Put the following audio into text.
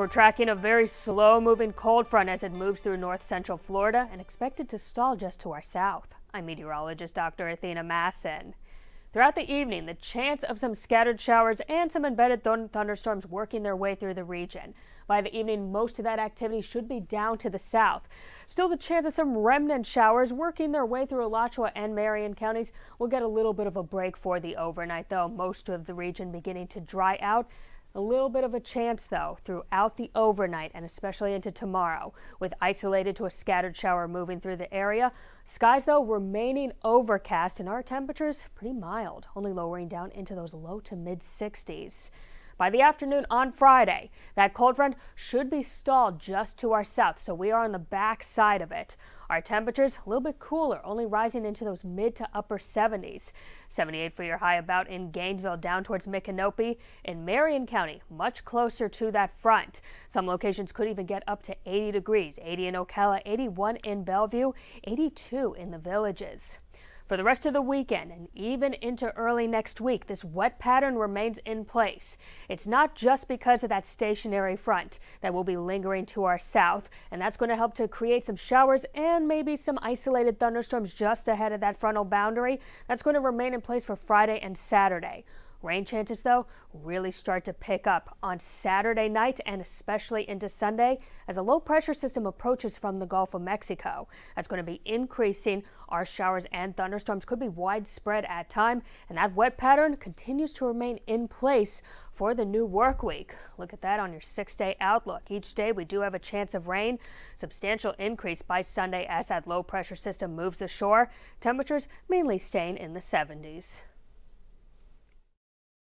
We're tracking a very slow moving cold front as it moves through north central Florida and expected to stall just to our south. I'm meteorologist Dr. Athena Masson. Throughout the evening, the chance of some scattered showers and some embedded th thunderstorms working their way through the region. By the evening, most of that activity should be down to the south. Still, the chance of some remnant showers working their way through Alachua and Marion counties will get a little bit of a break for the overnight, though. Most of the region beginning to dry out. A little bit of a chance, though, throughout the overnight and especially into tomorrow, with isolated to a scattered shower moving through the area. Skies, though, remaining overcast and our temperatures pretty mild, only lowering down into those low to mid 60s. By the afternoon on Friday, that cold front should be stalled just to our south, so we are on the back side of it. Our temperatures a little bit cooler, only rising into those mid to upper 70s. 78 for your high about in Gainesville down towards Micanopy. In Marion County, much closer to that front. Some locations could even get up to 80 degrees. 80 in Ocala, 81 in Belleview, 82 in the villages. For the rest of the weekend and even into early next week, this wet pattern remains in place. It's not just because of that stationary front that will be lingering to our south, and that's going to help to create some showers and maybe some isolated thunderstorms just ahead of that frontal boundary. That's going to remain in place for Friday and Saturday. Rain chances, though, really start to pick up on Saturday night and especially into Sunday as a low pressure system approaches from the Gulf of Mexico. That's going to be increasing. Our showers and thunderstorms could be widespread at time, and that wet pattern continues to remain in place for the new work week. Look at that on your six day outlook. Each day we do have a chance of rain. Substantial increase by Sunday as that low pressure system moves ashore. Temperatures mainly staying in the 70s.